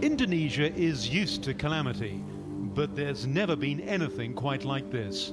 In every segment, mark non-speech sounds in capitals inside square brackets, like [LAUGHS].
Indonesia is used to calamity, but there's never been anything quite like this.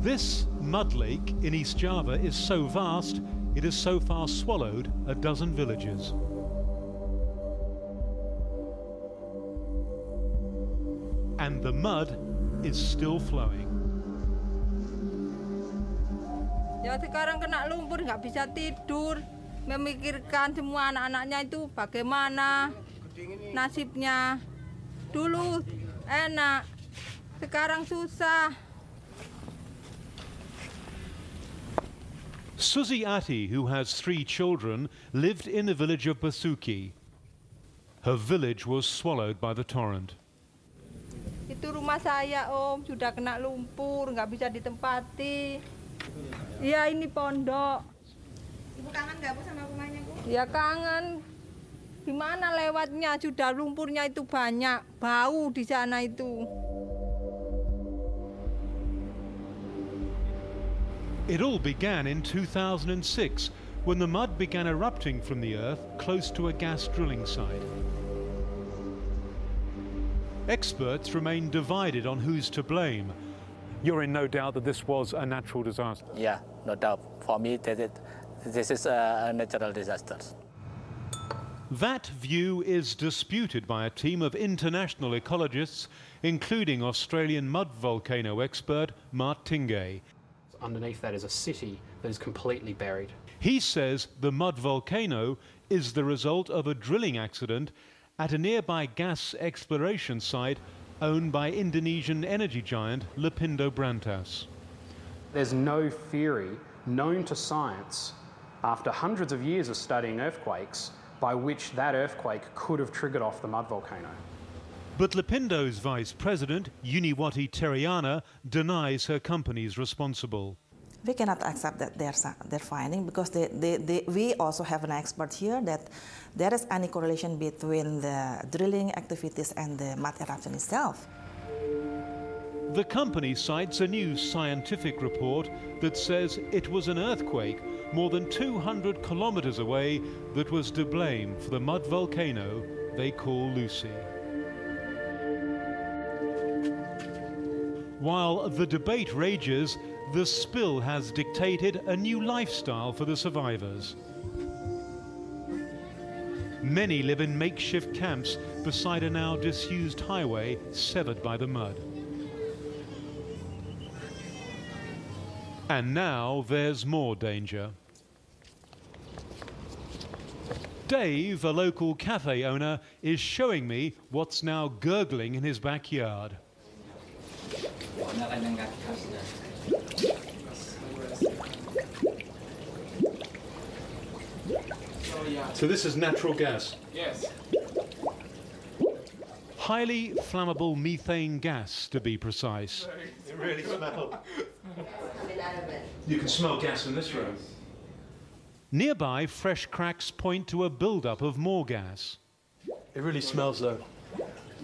This mud lake in East Java is so vast, it has so far swallowed a dozen villages. And the mud is still flowing. Ya sekarang kena lumpur nggak bisa tidur, memikirkan semua anak-anaknya itu bagaimana nasibnya. Dulu enak, sekarang susah. Suzy Ati, who has three children, lived in the village of Basuki. Her village was swallowed by the torrent. Itu rumah saya om, sudah kena lumpur, nggak bisa ditempati. Iya ini pondok. Ibu kangen nggak bu sama rumahnya bu? Ya kangen. Gimana lewatnya? Sudah lumpurnya itu banyak, bau di sana itu. It all began in 2006 when the mud began erupting from the earth close to a gas drilling site. Experts remain divided on who's to blame. You're in no doubt that this was a natural disaster. Yeah, no doubt. For me, this is, a natural disaster. That view is disputed by a team of international ecologists, including Australian mud volcano expert Mark Tingay. Underneath that is a city that is completely buried. He says the mud volcano is the result of a drilling accident at a nearby gas exploration site owned by Indonesian energy giant Lapindo Brantas. There's no theory known to science after hundreds of years of studying earthquakes by which that earthquake could have triggered off the mud volcano. But Lapindo's vice president, Yuniwati Teriana, denies her company's responsible. We cannot accept that their, their finding because they, they, they, we also have an expert here that there is any correlation between the drilling activities and the mud eruption itself. The company cites a new scientific report that says it was an earthquake more than 200 kilometers away that was to blame for the mud volcano they call Lucy. While the debate rages, the spill has dictated a new lifestyle for the survivors. Many live in makeshift camps beside a now disused highway severed by the mud. And now there's more danger. Dave, a local cafe owner, is showing me what's now gurgling in his backyard. So this is natural gas? Yes. Highly flammable methane gas, to be precise. It really smells. You can smell gas in this room. Nearby, fresh cracks point to a build-up of more gas. It really smells though.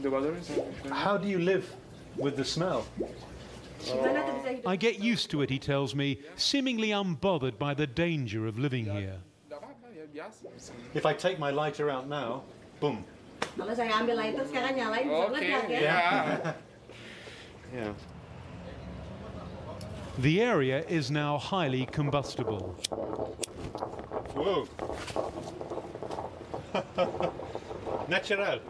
The weather is How do you live with the smell? I get used to it, he tells me, seemingly unbothered by the danger of living here. If I take my lighter out now, boom. Kalau saya ambil lighter sekarang nyalain meledak ya. Yeah. [LAUGHS] yeah. The area is now highly combustible. Whoa. [LAUGHS] Natural.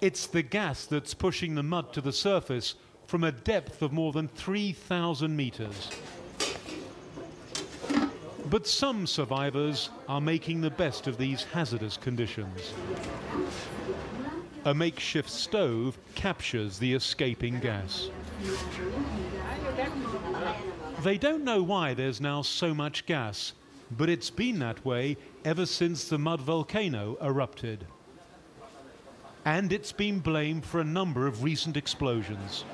It's the gas that's pushing the mud to the surface from a depth of more than 3,000 meters. But some survivors are making the best of these hazardous conditions. A makeshift stove captures the escaping gas. They don't know why there's now so much gas, but it's been that way ever since the mud volcano erupted. And it's been blamed for a number of recent explosions.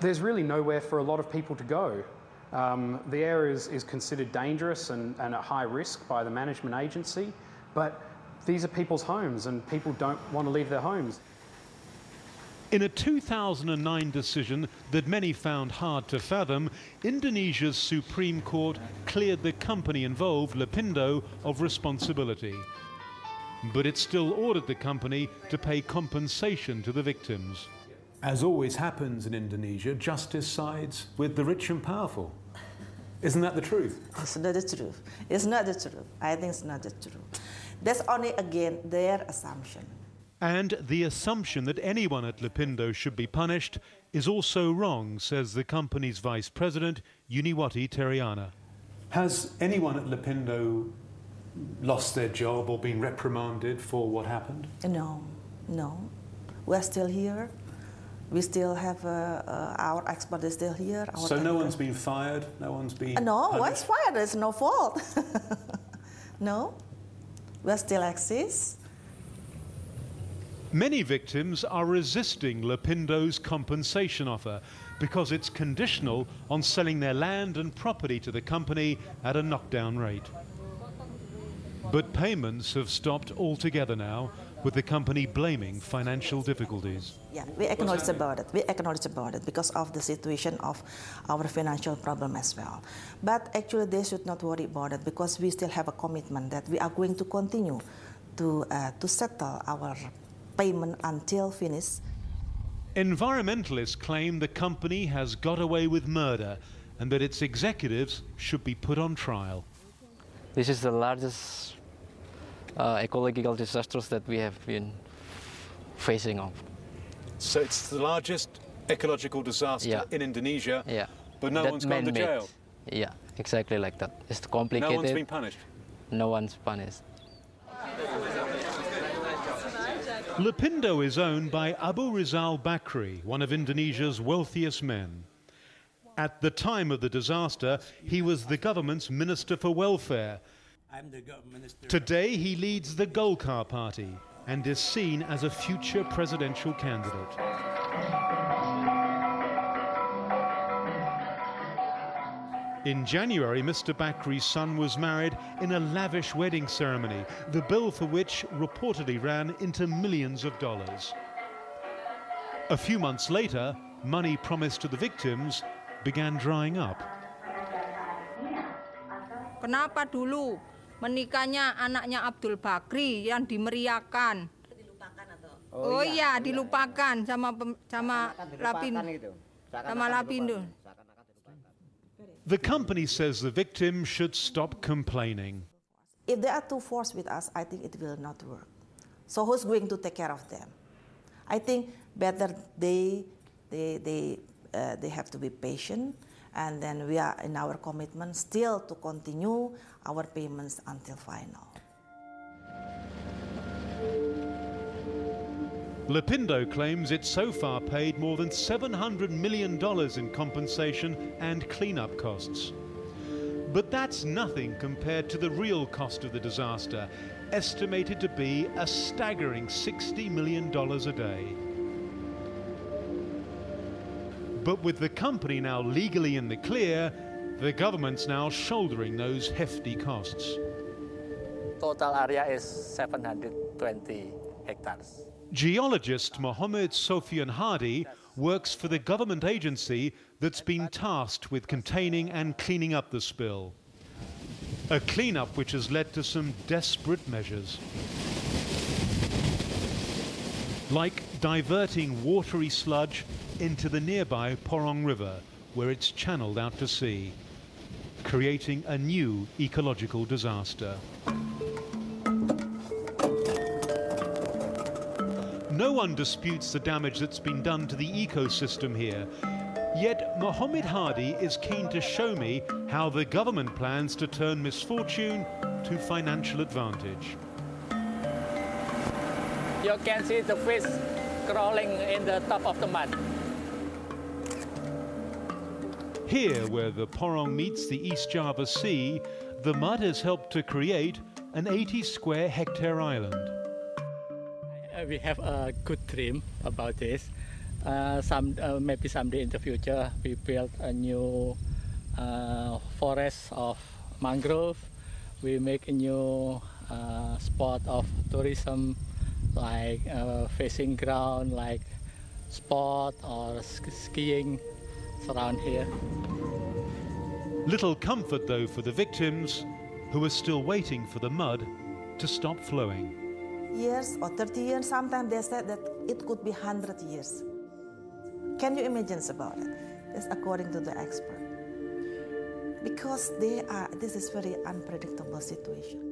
There's really nowhere for a lot of people to go. Um, the area is, is considered dangerous and, and at high risk by the management agency, but These are people's homes, and people don't want to leave their homes. In a 2009 decision that many found hard to fathom, Indonesia's Supreme Court cleared the company involved, Lapindo, of responsibility. But it still ordered the company to pay compensation to the victims. As always happens in Indonesia, justice sides with the rich and powerful. Isn't that the truth? It's not the truth. It's not the truth. I think it's not the truth. That's only, again, their assumption. And the assumption that anyone at Lapindo should be punished is also wrong, says the company's vice president, Yuniwati Teriana. Has anyone at Lapindo lost their job or been reprimanded for what happened? No, no. We're still here. We still have uh, uh, our expert is still here. so no one's been fired. No one's been. Uh, no, one's fired. It's no fault. [LAUGHS] no, we still exist. Many victims are resisting Lapindo's compensation offer because it's conditional on selling their land and property to the company at a knockdown rate. But payments have stopped altogether now, with the company blaming financial difficulties. Yeah, we acknowledge about it. We acknowledge about it because of the situation of our financial problem as well. But actually, they should not worry about it because we still have a commitment that we are going to continue to uh, to settle our payment until finished. Environmentalists claim the company has got away with murder and that its executives should be put on trial. This is the largest uh, ecological disasters that we have been facing of. So it's the largest ecological disaster yeah. in Indonesia, yeah. but no that one's gone to jail? Yeah, exactly like that. It's complicated. No one's been punished? No one's punished. Lapindo is owned by Aburizal Bakrie, one of Indonesia's wealthiest men. At the time of the disaster, he was the government's Minister for Welfare. Today, he leads the Golkar party and is seen as a future presidential candidate. In January, Mr. Bakrie's son was married in a lavish wedding ceremony, the bill for which reportedly ran into millions of dollars. A few months later, money promised to the victims began drying up. Kenapa dulu menikahnya anaknya Abdul Bakri yang dimeriahkan? Oh, oh iya, dilupakan sama sama Lapin sama Lapindo. The company says the victims should stop complaining. If they are too forced with us, I think it will not work. So who's going to take care of them? I think better they they they uh, they have to be patient, and then we are in our commitment still to continue our payments until final. Lapindo claims it so far paid more than $700 million in compensation and cleanup costs. But that's nothing compared to the real cost of the disaster, estimated to be a staggering $60 million a day. But with the company now legally in the clear, the government's now shouldering those hefty costs. Total area is 720 hectares. Geologist Mohammed Sofian Hadi works for the government agency that's been tasked with containing and cleaning up the spill. A cleanup which has led to some desperate measures. Like diverting watery sludge into the nearby Porong River, where it's channeled out to sea, creating a new ecological disaster. No one disputes the damage that's been done to the ecosystem here. Yet Mohammed Hadi is keen to show me how the government plans to turn misfortune to financial advantage. You can see the fish crawling in the top of the mud. Here, where the Porong meets the East Java Sea, the mud has helped to create an 80 square hectare island. Uh, we have a good dream about this. Uh, some uh, maybe someday in the future we build a new uh, forest of mangrove. We make a new uh, spot of tourism, like uh, fishing ground, like sport or skiing around here. Little comfort, though, for the victims who are still waiting for the mud to stop flowing. Years or 30 years, sometimes they said that it could be 100 years. Can you imagine about it? That's according to the expert. Because they are, this is very unpredictable situation.